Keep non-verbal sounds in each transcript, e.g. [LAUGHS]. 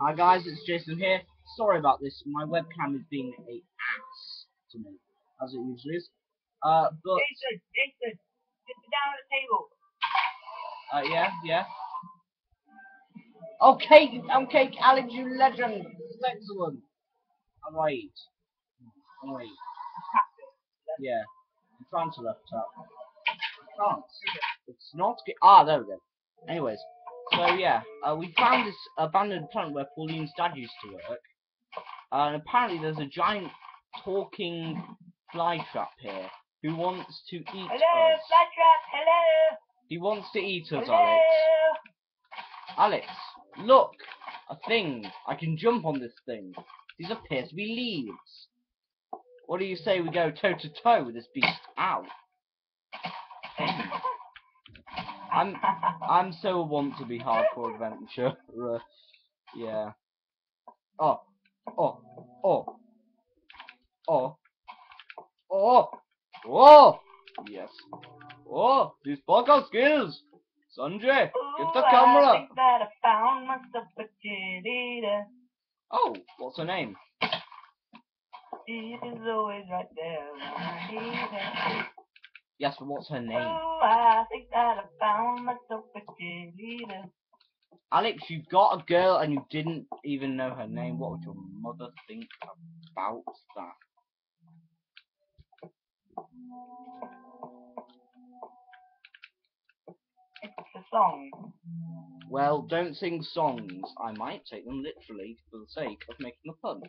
Hi guys, it's Jason here. Sorry about this, my webcam is being a ass to me, as it usually is. Uh, but, Jason, Jason, sit down at the table. uh, yeah, yeah. Oh, cake! I'm cake, Alex, you legend! Excellent! I'm wait. Yeah. I'm trying to left tap. I can't. It's not good. Ah, there we go. Anyways, so yeah, uh, we found this abandoned plant where Pauline's dad used to work. Uh, and apparently there's a giant talking fly trap here who wants to eat us. Hello, us. Flytrap, hello. He wants to eat us, Hello. Alex. Alex, look! A thing! I can jump on this thing. These appear to be leaves. What do you say we go toe to toe with this beast? Ow. I'm I'm so want to be hardcore adventure. Uh, yeah. Oh. Oh. Oh. Oh. Oh. Oh. Yes. Oh, these podcast skills. Sanjay, get the Ooh, I camera. think that I found myself a cheerleader. Oh, what's her name? She is always right there when I need her. Yes, but what's her name? Ooh, I think that I found myself a cheerleader. Alex, you've got a girl and you didn't even know her name. What would your mother think about that? It's a song. Well, don't sing songs. I might take them literally for the sake of making a pun.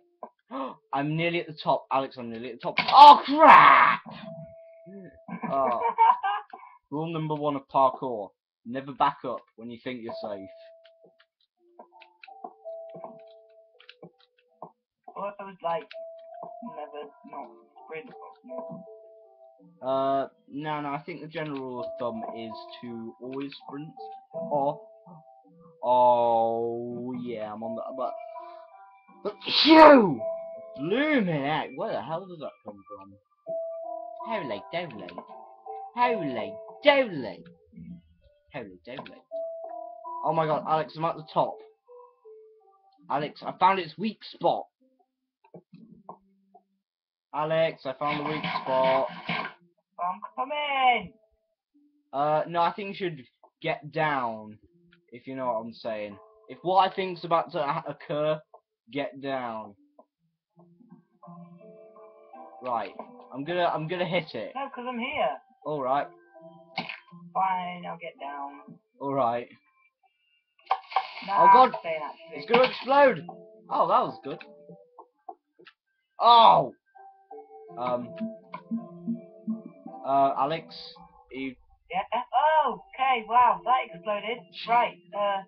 [GASPS] I'm nearly at the top. Alex, I'm nearly at the top. Oh, crap! Oh, [LAUGHS] rule number one of parkour. Never back up when you think you're safe. What if I was like, never not sprint? Uh, no, no, I think the general rule of thumb is to always sprint. Or, oh, yeah, I'm on the, but, but, phew! Blooming heck, where the hell does that come from? Holy doly. Holy doly. Holy doly. Oh my god, Alex, I'm at the top. Alex, I found its weak spot. Alex, I found the weak spot. I'm coming. Uh, no, I think you should get down, if you know what I'm saying. If what I think's about to occur, get down. Right, I'm gonna, I'm gonna hit it. No, because I'm here. All right, Fine, I'll get down. all right. Nah, Oh, God. I'm staying, actually. It's gonna explode. Oh, that was good. Oh. Um. Uh, Alex, you. Yeah. Oh, okay. Wow, that exploded. Right. Uh,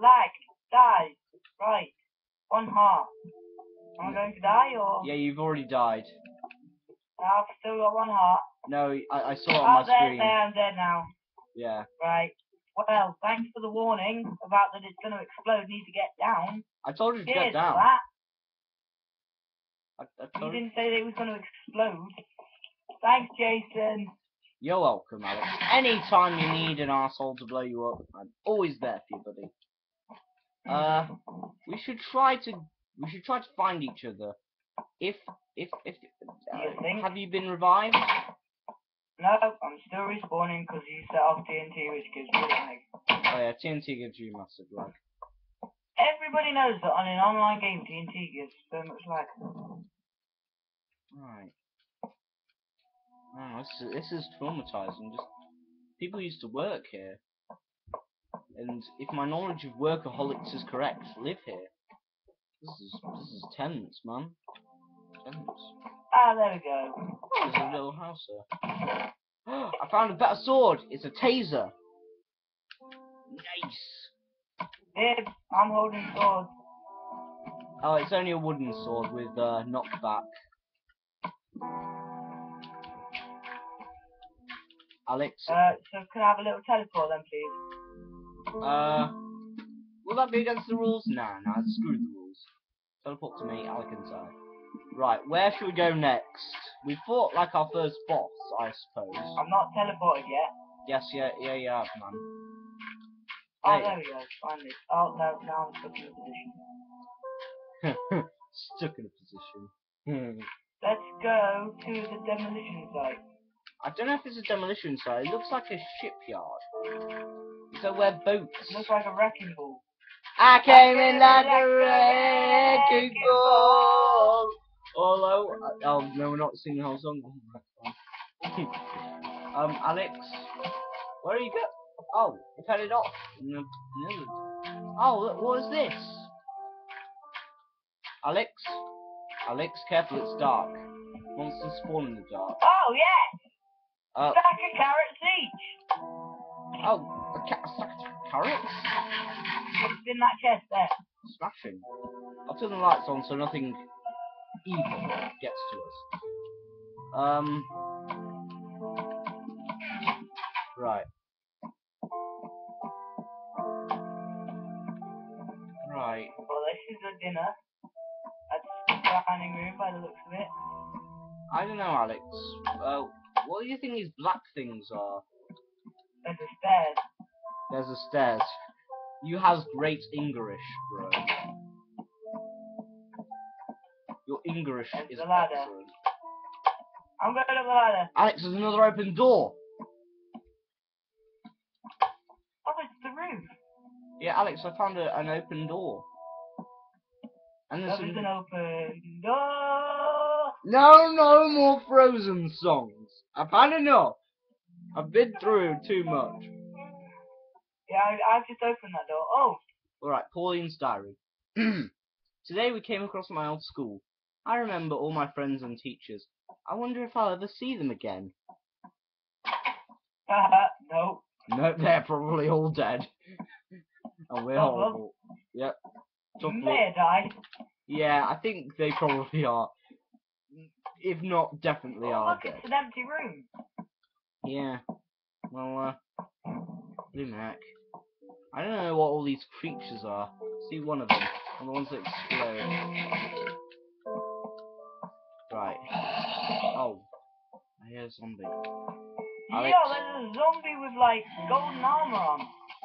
lag, die. Right. One heart. Am I going to die or? Yeah, you've already died. I've still got one heart. No, I, I saw it Oh, on my there, screen. there, I'm dead now. Yeah. Right. Well, thanks for the warning about that it's going to explode. Need to get down. I told you to Cheers get down. for that. I, I you. didn't say that it was going to explode. Thanks, Jason. You're welcome, Alex. Anytime you need an asshole to blow you up, I'm always there for you, buddy. Uh, we should try to we should try to find each other. If if if uh, You have you been revived? No, I'm still respawning because you set off TNT, which gives me lag. Oh yeah, TNT gives you massive lag. Everybody knows that on an online game, TNT gives so much lag. Right. Wow, this is, this is traumatizing. Just people used to work here, and if my knowledge of workaholics is correct, live here. This is this is tense, man. Ah, there we go. There's a little house there. [GASPS] I found a better sword. It's a taser. Nice. Dib, I'm holding sword. Oh, it's only a wooden sword with uh, knockback. Alex, Uh, so can I have a little teleport then, please? uh, will that be against the rules? Nah, nah, screw the rules. Teleport to me, Alakazar. Right, where should we go next? We fought like our first boss, I suppose. I'm not teleported yet. Yes, yeah, yeah, yeah, man. Oh, Hey. there we go. Finally. Oh, no, now I'm stuck in a position. [LAUGHS] Stuck in a position. Hmm. Let's go to the demolition site. I don't know if it's a demolition site. It looks like a shipyard. So where boats. Looks like a wrecking ball. I came in like a wrecking ball. Although, oh no, we're not singing the whole song. [LAUGHS] um, Alex, where are you go? Oh, it's it off. in the- in the other- Oh, what is this? Alex, Alex, careful, it's dark. Monsters spawn in the dark. Oh, yes! Uh, Stack of carrots each! oh, a ca- a sack of carrots. It's in that chest there. Smashing. I'll turn the lights on so nothing evil gets to us. Um. Right. Right. Well, this is the dinner. That's the dining room by the looks of it. I don't know, Alex. Uh, what do you think these black things are? There's a stairs. There's a stairs. You has great English, bro. Your English There's is the ladder. excellent. I'm going up the ladder. Alex, there's another open door. Oh, it's the roof. Yeah, Alex, I found a, an open door. And there's some... an open door. No, no more Frozen songs. I've had enough. I've been through too much. Yeah, I, I've just opened that door. Oh, Alright, Pauline's diary. [CLEARS THROAT] Today we came across my old school. I remember all my friends and teachers. I wonder if I'll ever see them again. [LAUGHS] no. No, they're probably all dead. [LAUGHS] and we're horrible. Yep. Tough. May died. Yeah, I think they probably are. If not, definitely Oh, are look, dead. it's an empty room. Yeah. Well, uh, blue Mac. I don't know what all these creatures are. See one of them, and the ones that explode. I hear a zombie. Alex. Yeah, there's a zombie with like golden armor on.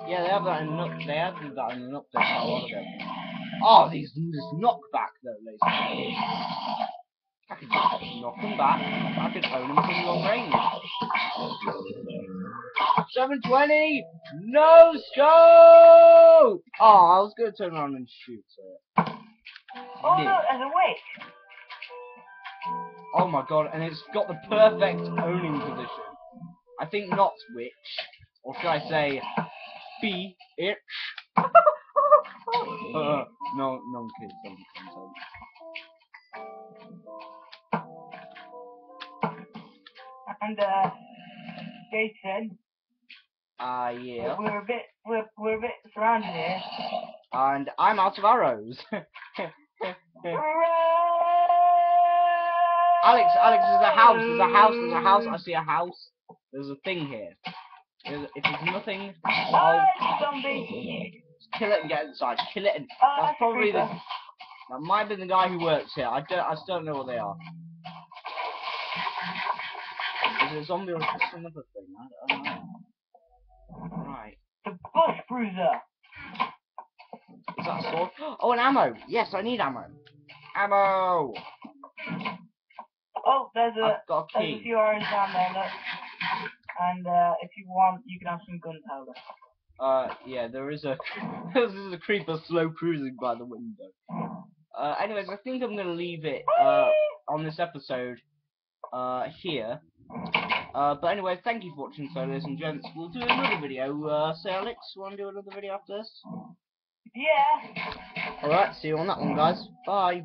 Yeah, they have that in an they had that in an update not long ago. Oh, these this knockback though, ladies and gentlemen. I could just knock them back. I could own them from long range. 720! No scope! Oh, I was gonna turn around and shoot her. Oh no, there's a witch. Oh my god, and it's got the perfect owning position. I think not witch, or should I say, be itch. uh, no, non kids content. And uh, Jason, Ah, yeah. we're a bit, we're, we're a bit surrounded here. And I'm out of arrows. [LAUGHS] Alex, Alex, there's a house, there's a house, there's a house, I see a house. There's a thing here. There's, if there's nothing, I'll kill it and get inside. Kill it and Oh, That's probably the. That might be the guy who works here. I don't. I still don't know what they are. Is it a zombie or is it another thing? I don't know. Right. The bush bruiser. Is that a sword? Oh, an ammo. Yes, I need ammo. Ammo. There's a, I've got a there's a few arrows down there, look. And uh, if you want, you can have some gunpowder. Uh, yeah, there is a. [LAUGHS] this is a creeper slow cruising by the window. Uh, anyways, I think I'm gonna leave it uh on this episode uh here. Uh, but anyway, thank you for watching, so ladies and gents. We'll do another video. Uh, say Alex, wanna do another video after this? Yeah. Alright, see you on that one, guys. Bye.